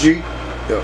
G. Yo.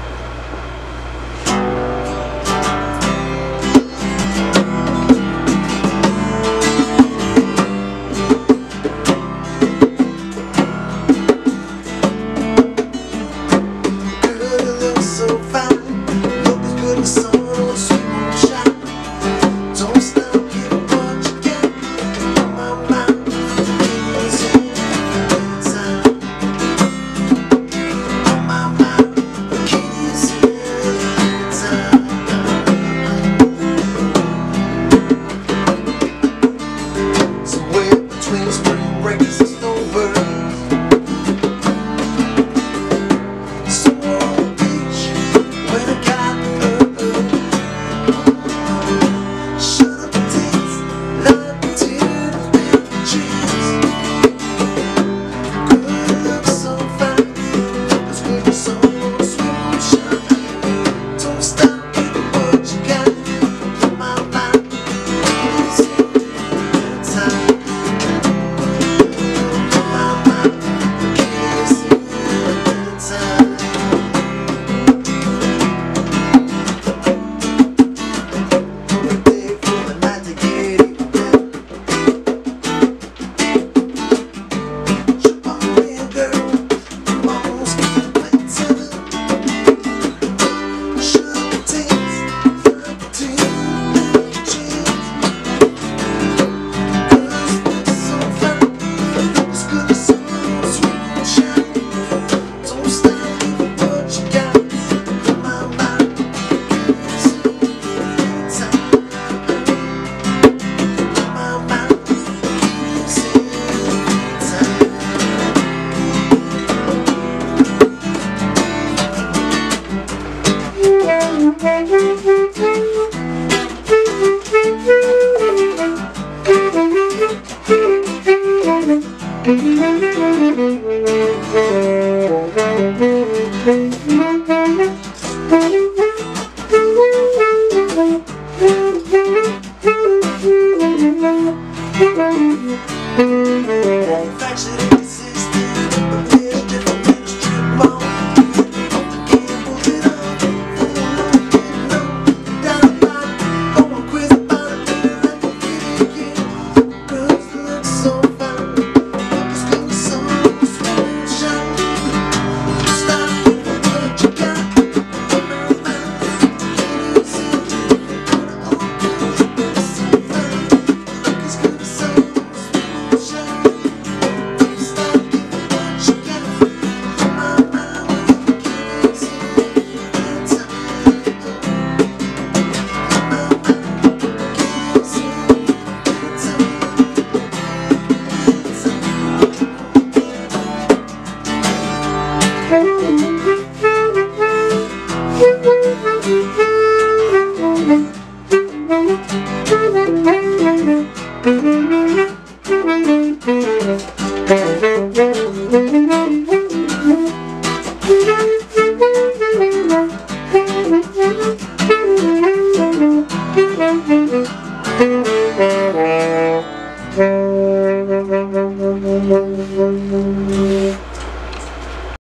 Thanks,